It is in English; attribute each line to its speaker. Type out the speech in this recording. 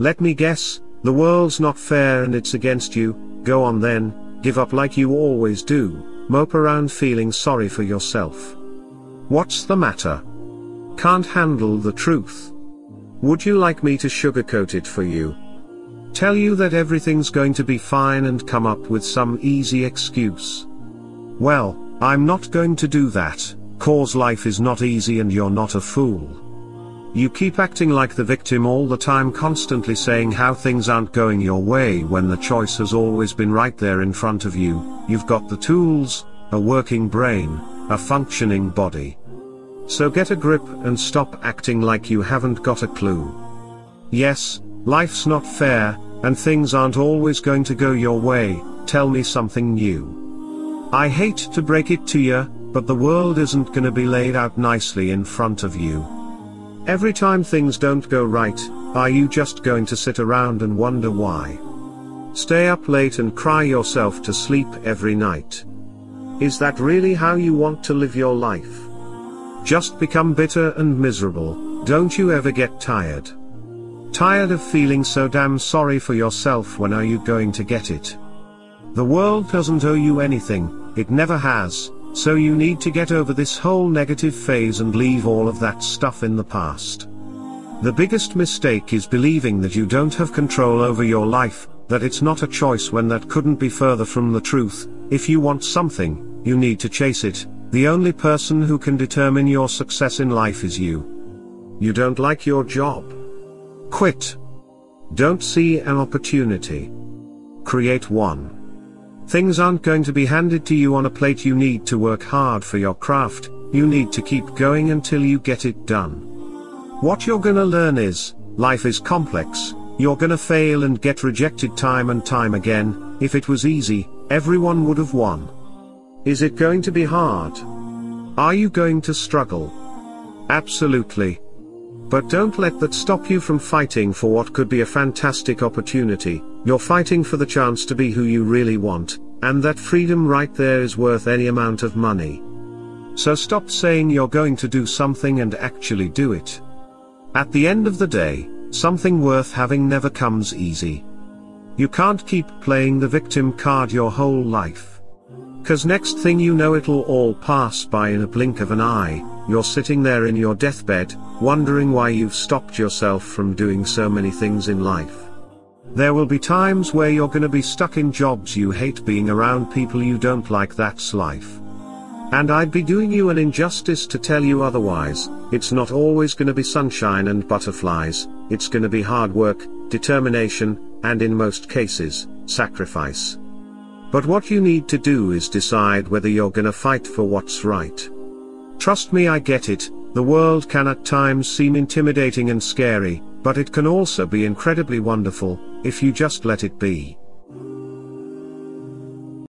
Speaker 1: Let me guess, the world's not fair and it's against you, go on then, give up like you always do, mope around feeling sorry for yourself. What's the matter? Can't handle the truth. Would you like me to sugarcoat it for you? Tell you that everything's going to be fine and come up with some easy excuse. Well, I'm not going to do that, cause life is not easy and you're not a fool. You keep acting like the victim all the time constantly saying how things aren't going your way when the choice has always been right there in front of you, you've got the tools, a working brain, a functioning body. So get a grip and stop acting like you haven't got a clue. Yes, life's not fair, and things aren't always going to go your way, tell me something new. I hate to break it to you, but the world isn't gonna be laid out nicely in front of you. Every time things don't go right, are you just going to sit around and wonder why? Stay up late and cry yourself to sleep every night. Is that really how you want to live your life? Just become bitter and miserable, don't you ever get tired? Tired of feeling so damn sorry for yourself when are you going to get it? The world doesn't owe you anything, it never has, so you need to get over this whole negative phase and leave all of that stuff in the past. The biggest mistake is believing that you don't have control over your life, that it's not a choice when that couldn't be further from the truth, if you want something, you need to chase it, the only person who can determine your success in life is you. You don't like your job? Quit. Don't see an opportunity. Create one. Things aren't going to be handed to you on a plate you need to work hard for your craft, you need to keep going until you get it done. What you're gonna learn is, life is complex, you're gonna fail and get rejected time and time again, if it was easy, everyone would have won. Is it going to be hard? Are you going to struggle? Absolutely. But don't let that stop you from fighting for what could be a fantastic opportunity, you're fighting for the chance to be who you really want, and that freedom right there is worth any amount of money. So stop saying you're going to do something and actually do it. At the end of the day, something worth having never comes easy. You can't keep playing the victim card your whole life. Cause next thing you know it'll all pass by in a blink of an eye, you're sitting there in your deathbed, wondering why you've stopped yourself from doing so many things in life. There will be times where you're gonna be stuck in jobs you hate being around people you don't like that's life. And I'd be doing you an injustice to tell you otherwise, it's not always gonna be sunshine and butterflies, it's gonna be hard work, determination, and in most cases, sacrifice. But what you need to do is decide whether you're gonna fight for what's right. Trust me I get it, the world can at times seem intimidating and scary, but it can also be incredibly wonderful, if you just let it be.